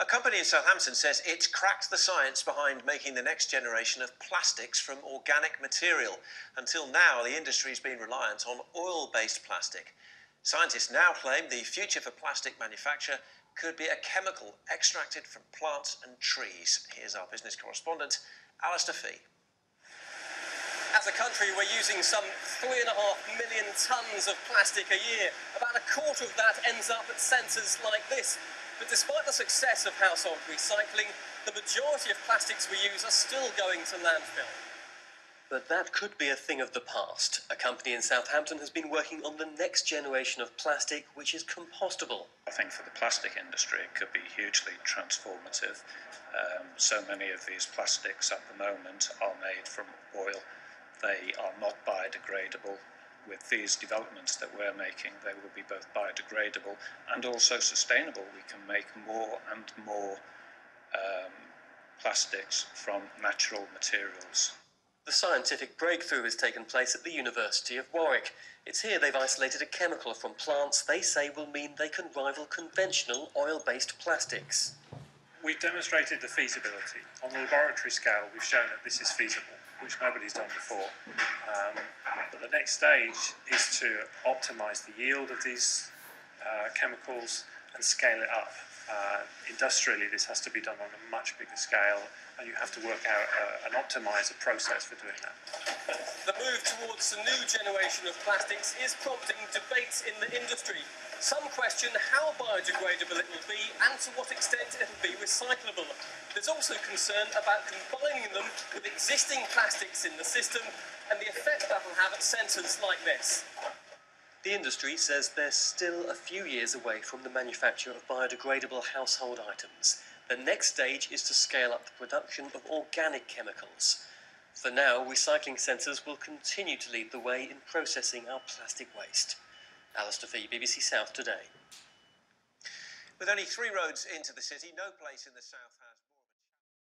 A company in Southampton says it's cracked the science behind making the next generation of plastics from organic material. Until now, the industry's been reliant on oil based plastic. Scientists now claim the future for plastic manufacture could be a chemical extracted from plants and trees. Here's our business correspondent, Alastair Fee. As a country, we're using some three and a half million tonnes of plastic a year. About a quarter of that ends up at centres like this. But despite the success of household recycling, the majority of plastics we use are still going to landfill. But that could be a thing of the past. A company in Southampton has been working on the next generation of plastic, which is compostable. I think for the plastic industry, it could be hugely transformative. Um, so many of these plastics at the moment are made from oil they are not biodegradable. With these developments that we're making, they will be both biodegradable and also sustainable. We can make more and more um, plastics from natural materials. The scientific breakthrough has taken place at the University of Warwick. It's here they've isolated a chemical from plants they say will mean they can rival conventional oil based plastics. We've demonstrated the feasibility. On the laboratory scale, we've shown that this is feasible which nobody's done before. Um, but the next stage is to optimize the yield of these uh, chemicals and scale it up. Uh, industrially, this has to be done on a much bigger scale, and you have to work out uh, and optimize a process for doing that. The move towards a new generation of plastics is prompting debates in the industry. Some question how biodegradable it will be and to what extent it will be recyclable. There's also concern about combining them with existing plastics in the system and the effect that will have at centres like this. The industry says they're still a few years away from the manufacture of biodegradable household items. The next stage is to scale up the production of organic chemicals. For now, recycling centres will continue to lead the way in processing our plastic waste. Alastair Fee, BBC South Today. With only three roads into the city, no place in the south has.